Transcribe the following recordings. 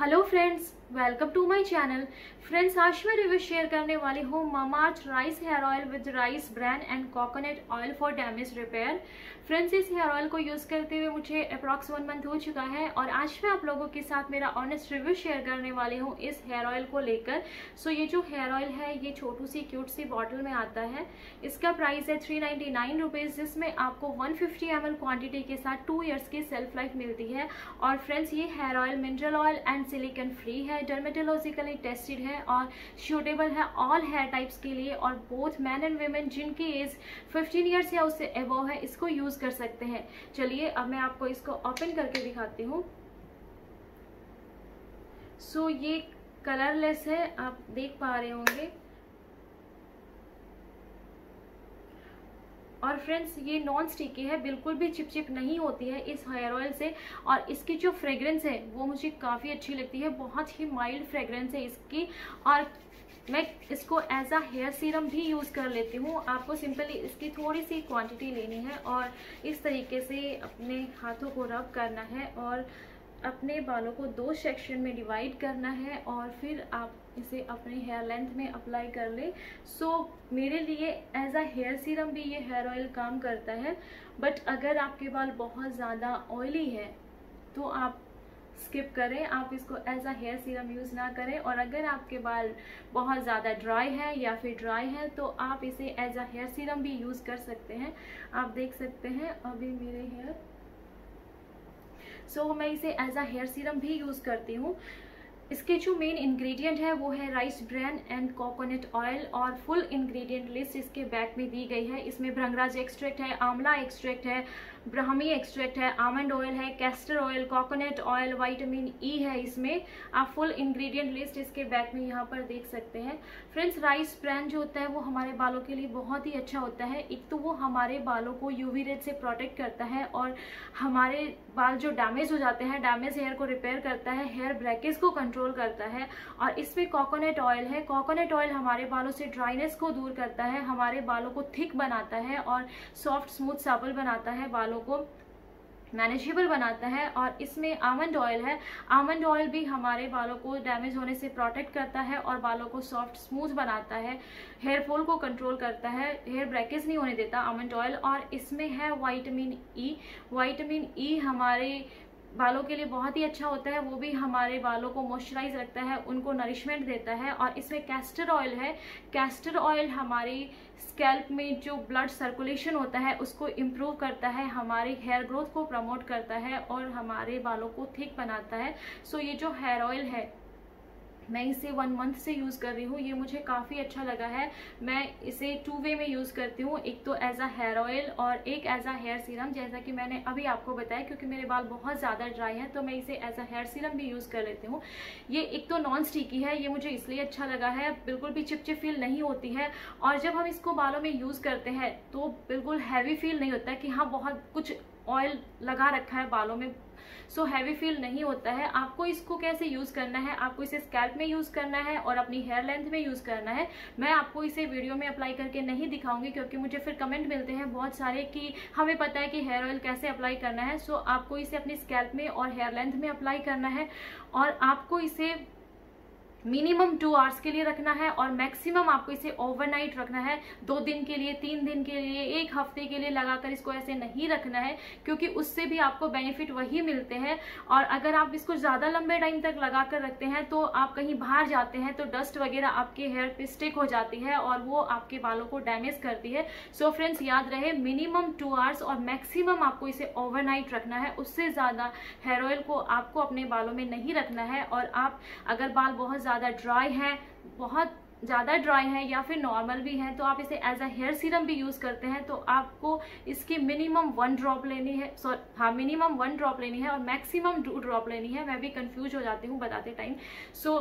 Hello friends welcome to my channel friends आज मैं review share करने वाली हूँ Mamaearth rice hair oil with rice brand and coconut oil for damage repair friends इस hair oil को use करते हुए मुझे अप्रॉक्स वन मंथ हो चुका है और आज मैं आप लोगों के साथ मेरा ऑनेस्ट रिव्यू शेयर करने वाली हूँ इस हेयर ऑयल को लेकर। सो so, ये जो हेयर ऑयल है ये छोटू सी क्यूट सी बॉटल में आता है। इसका प्राइस है थ्री नाइन्टी जिसमें आपको वन फिफ्टी क्वान्टिटी के साथ टू ईयर्स की सेल्फ लाइफ मिलती है। और फ्रेंड्स ये hair oil mineral oil and silicon free है। डर्मेटोलॉजिकली टेस्टेड है और शूटेबल है ऑल हेयर टाइप्स के लिए और बोथ मैन एंड वेमेन जिनकी एज 15 ईयर्स या उससे एबव है इसको यूज़ कर सकते हैं। चलिए अब मैं आपको इसको ओपन करके दिखाती हूँ। सो so, ये कलरलेस है आप देख पा रहे होंगे। और फ्रेंड्स ये नॉन स्टिकी है, बिल्कुल भी चिपचिप नहीं होती है इस हेयर ऑयल से और इसकी जो फ्रेग्रेंस है, वो मुझे काफ़ी अच्छी लगती है, बहुत ही माइल्ड फ्रेग्रेंस है इसकी और मैं इसको एज अ हेयर सीरम भी यूज़ कर लेती हूँ। आपको सिंपली इसकी थोड़ी सी क्वांटिटी लेनी है और इस तरीके से अपने हाथों को रब करना है और अपने बालों को दो सेक्शन में डिवाइड करना है और फिर आप इसे अपने हेयर लेंथ में अप्लाई कर ले। सो so, मेरे लिए एज अ हेयर सीरम भी ये हेयर ऑयल काम करता है। बट अगर आपके बाल बहुत ज़्यादा ऑयली है तो आप स्किप करें। आप इसको as a hair serum use ना करें। और अगर आपके बाल बहुत ज़्यादा ड्राई है या फिर ड्राई है तो आप इसे एज अ हेयर सीरम भी यूज़ कर सकते हैं। आप देख सकते हैं अभी मेरे हेयर सो so, मैं इसे एज अ हेयर सीरम भी यूज़ करती हूँ। इसके जो मेन इंग्रेडिएंट है, वो है rice bran and coconut oil और फुल इंग्रेडिएंट लिस्ट इसके बैक में दी गई है। इसमें भ्रंगराज एक्सट्रैक्ट है, आंवला एक्सट्रैक्ट है ब्राह्मी एक्सट्रैक्ट है आमंड ऑयल है castor oil coconut oil vitamin E है इसमें। आप फुल इंग्रेडिएंट लिस्ट इसके बैक में यहाँ पर देख सकते हैं। फ्रेंड्स राइस ब्रांड जो होता है वो हमारे बालों के लिए बहुत ही अच्छा होता है। एक तो वो हमारे बालों को यूवी रेड से प्रोटेक्ट करता है और हमारे बाल जो डैमेज हो जाते हैं डैमेज हेयर को रिपेयर करता है हेयर ब्रैकेज को कंट्रोल करता है और इसमें कोकोनट ऑयल है। कोकोनट ऑयल हमारे बालों से ड्राइनेस को दूर करता है, हमारे बालों को थिक बनाता है और सॉफ्ट स्मूथ साबल बनाता है बालों बालों को मैनेजेबल बनाता है और इसमें आमंड ऑयल है। आमंड ऑयल भी हमारे बालों को डैमेज होने से प्रोटेक्ट करता है और बालों को सॉफ्ट स्मूथ बनाता है। हेयर फॉल को कंट्रोल करता है। हेयर ब्रैकेज नहीं होने देता आमंड ऑयल और इसमें है वाइटमिन ई वाइटामिन ई हमारे बालों के लिए बहुत ही अच्छा होता है, वो भी हमारे बालों को मॉइस्चराइज रखता है, उनको नरिशमेंट देता है और इसमें कैस्टर ऑयल है। कैस्टर ऑयल हमारी स्कैल्प में जो ब्लड सर्कुलेशन होता है, उसको इम्प्रूव करता है, हमारे हेयर ग्रोथ को प्रमोट करता है और हमारे बालों को थिक बनाता है। सो ये जो हेयर ऑयल है मैं इसे वन मंथ से यूज़ कर रही हूँ, ये मुझे काफ़ी अच्छा लगा है। मैं इसे टू वे में यूज़ करती हूँ, एक तो एज अ हेयर ऑयल और एक एज अ हेयर सीरम जैसा कि मैंने अभी आपको बताया, क्योंकि मेरे बाल बहुत ज़्यादा ड्राई हैं तो मैं इसे एज अ हेयर सीरम भी यूज़ कर लेती हूँ। ये एक तो नॉन स्टिकी है, ये मुझे इसलिए अच्छा लगा है, बिल्कुल भी चिपचिप फील नहीं होती है और जब हम इसको बालों में यूज़ करते हैं तो बिल्कुल हैवी फील नहीं होता कि हाँ बहुत कुछ ऑयल लगा रखा है बालों में सो हैवी फील नहीं होता है। आपको इसको कैसे यूज़ करना है? आपको इसे स्कैल्प में यूज़ करना है और अपनी हेयर लेंथ में यूज़ करना है। मैं आपको इसे वीडियो में अप्लाई करके नहीं दिखाऊँगी क्योंकि मुझे फिर कमेंट मिलते हैं बहुत सारे कि हमें पता है कि हेयर ऑयल कैसे अप्लाई करना है। सो so, आपको इसे अपनी स्कैल्प में और हेयर लेंथ में अप्लाई करना है और आपको इसे मिनिमम टू आवर्स के लिए रखना है और मैक्सिमम आपको इसे ओवरनाइट रखना है। दो दिन के लिए, तीन दिन के लिए, एक हफ़्ते के लिए लगाकर इसको ऐसे नहीं रखना है, क्योंकि उससे भी आपको बेनिफिट वही मिलते हैं। और अगर आप इसको ज़्यादा लंबे टाइम तक लगाकर रखते हैं तो आप कहीं बाहर जाते हैं तो डस्ट वगैरह आपके हेयर पे स्टिक हो जाती है और वो आपके बालों को डैमेज करती है। सो so फ्रेंड्स याद रहे मिनिमम टू आवर्स और मैक्सिमम आपको इसे ओवरनाइट रखना है। उससे ज़्यादा हेयर ऑयल को आपको अपने बालों में नहीं रखना है। और आप अगर बाल बहुत ज़्यादा ड्राई है, बहुत ज़्यादा ड्राई है या फिर नॉर्मल भी है तो आप इसे एज अ हेयर सीरम भी यूज़ करते हैं तो आपको इसकी मिनिमम वन ड्रॉप लेनी है सॉरी हाँ मिनिमम वन ड्रॉप लेनी है और मैक्सिमम टू ड्रॉप लेनी है, मैं भी कंफ्यूज हो जाती हूँ बताते टाइम सो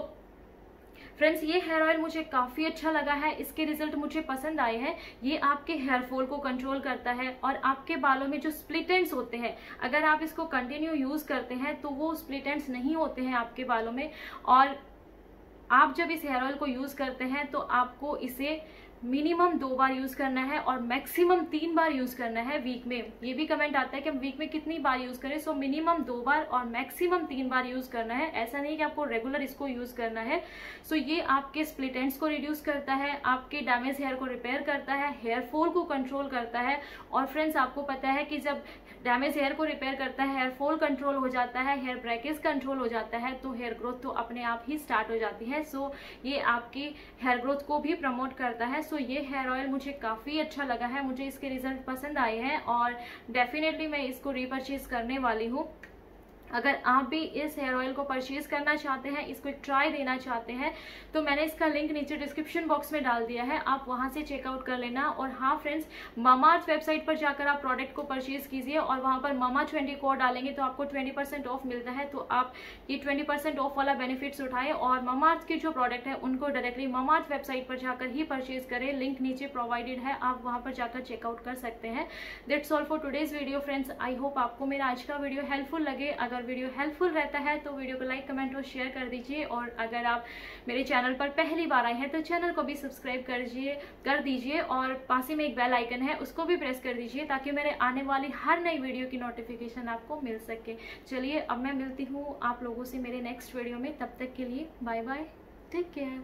फ्रेंड्स ये हेयर ऑयल मुझे काफ़ी अच्छा लगा है, इसके रिज़ल्ट मुझे पसंद आए हैं, ये आपके हेयर फॉल को कंट्रोल करता है और आपके बालों में जो स्प्लिटेंट्स होते हैं, अगर आप इसको कंटिन्यू यूज़ करते हैं तो वो स्प्लिटेंट्स नहीं होते हैं आपके बालों में और आप जब इस हेयर ऑयल को यूज़ करते हैं तो आपको इसे मिनिमम दो बार यूज़ करना है और मैक्सिमम तीन बार यूज़ करना है वीक में। ये भी कमेंट आता है कि हम वीक में कितनी बार यूज़ करें सो मिनिमम दो बार और मैक्सिमम तीन बार यूज़ करना है। ऐसा नहीं कि आपको रेगुलर इसको यूज़ करना है। सो ये आपके स्प्लिटेंट्स को रिड्यूस करता है, आपके डैमेज हेयर को रिपेयर करता है हेयर फॉल को कंट्रोल करता है। और फ्रेंड्स आपको पता है कि जब डैमेज हेयर को रिपेयर करता है हेयर फॉल कंट्रोल हो जाता है हेयर ब्रेकेज कंट्रोल हो जाता है तो हेयर ग्रोथ तो अपने आप ही स्टार्ट हो जाती है। सो ये आपकी हेयर ग्रोथ को भी प्रमोट करता है। सो ये हेयर ऑयल मुझे काफ़ी अच्छा लगा है, मुझे इसके रिज़ल्ट पसंद आए हैं और डेफिनेटली मैं इसको रिपर्चेज करने वाली हूँ। अगर आप भी इस हेयर ऑयल को परचेज करना चाहते हैं, इसको एक ट्राई देना चाहते हैं तो मैंने इसका लिंक नीचे डिस्क्रिप्शन बॉक्स में डाल दिया है। आप वहाँ से चेकआउट कर लेना। और हाँ फ्रेंड्स मामार्थ वेबसाइट पर जाकर आप प्रोडक्ट को परचेज कीजिए और वहाँ पर मामा ट्वेंटी कोड डालेंगे तो आपको ट्वेंटी ऑफ़ मिलता है। तो आप ये ट्वेंटी ऑफ़ वाला बेनिफिट्स उठाए और मामार्थ के जो प्रोडक्ट है, उनको डायरेक्टली मामार्थ वेबसाइट पर जाकर ही परचेज करें। लिंक नीचे प्रोवाइडेड है। आप वहाँ पर जाकर चेकआउट कर सकते हैं। That's all for today's video friends I hope आपको मेरा आज का वीडियो हेल्पफुल लगे। अगर वीडियो हेल्पफुल रहता है तो वीडियो को लाइक, कमेंट और शेयर कर दीजिए। और अगर आप मेरे चैनल पर पहली बार आए हैं तो चैनल को भी सब्सक्राइब कर दीजिए कर दीजिए और पास में एक बेल आइकन है, उसको भी प्रेस कर दीजिए, ताकि मेरे आने वाली हर नई वीडियो की नोटिफिकेशन आपको मिल सके। चलिए, अब मैं मिलती हूँ आप लोगों से मेरे नेक्स्ट वीडियो में। तब तक के लिए बाय बाय टेक केयर।